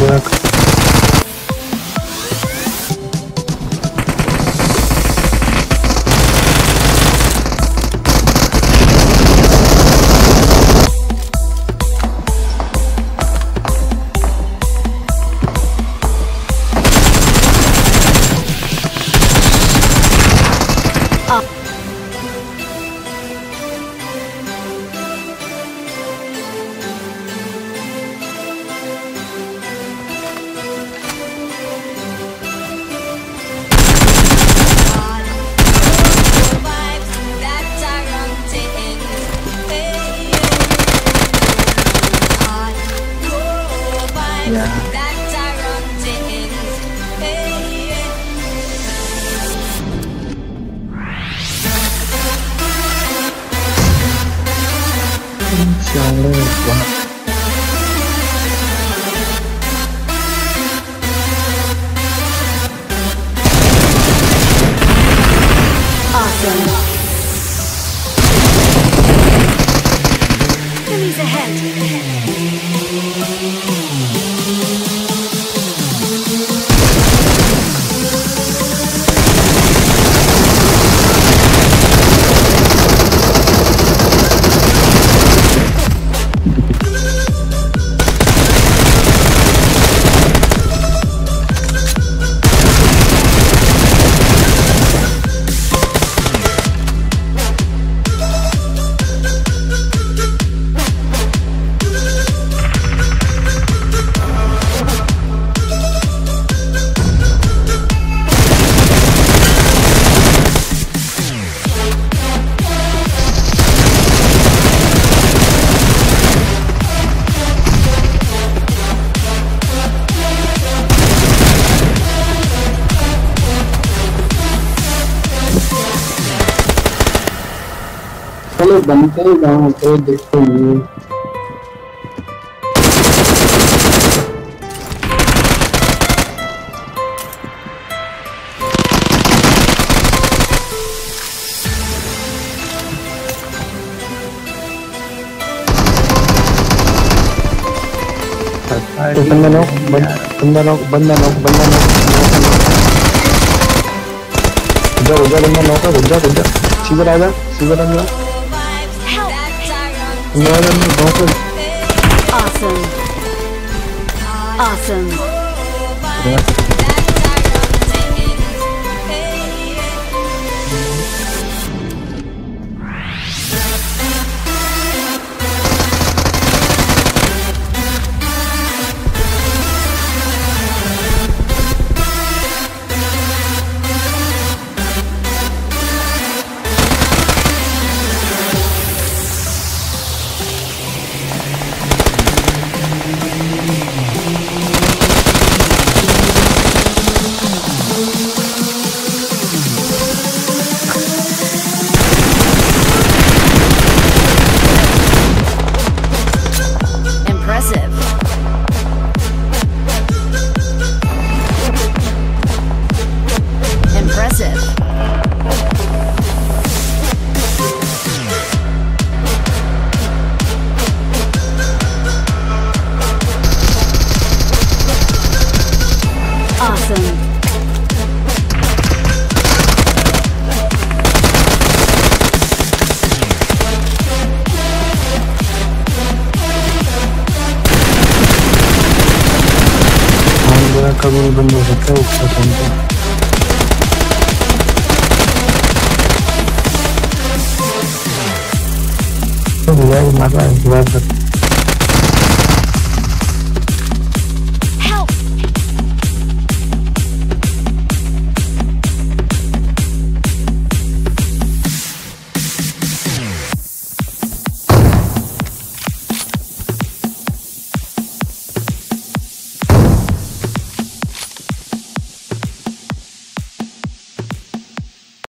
work. yeah. Inshallah. Awesome. Enemies ahead. चलो बनते ही गाँव पे देखते हैं। तो बंदा लोग बंदा लोग बंदा लोग बंदा लोग उधर उधर बंदा लोग उधर उधर सीधर आ जा सीधर Não era meu bom. Awesome. Awesome. Graças. Merak olurdum bu zaten uçakımda. Güzel, güzel, güzel.